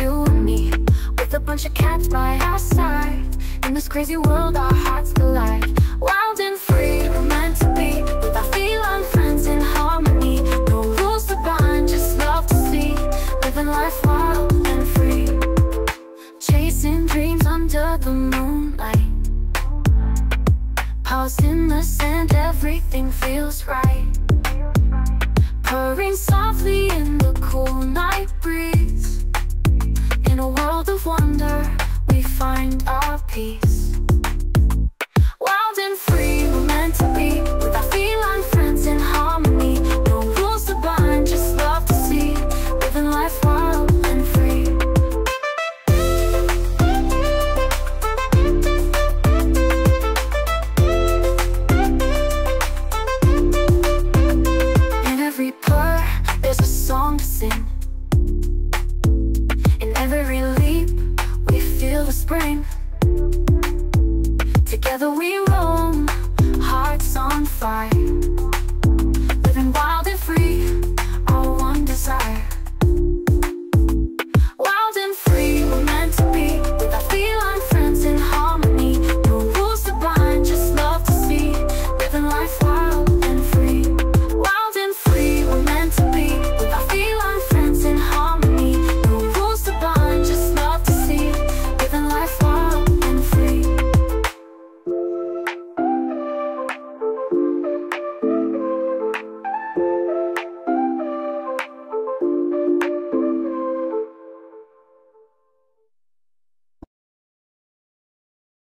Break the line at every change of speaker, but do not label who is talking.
you and me With a bunch of cats by our side. In this crazy world our hearts collide. Wild and free, we're meant to be With our feline friends in harmony. No rules to bind, just love to see. Living life wild and free. Chasing dreams under the moonlight. Paws in the sand, everything feels right. Purring softly in the cool night peace. Together we roam, hearts on fire.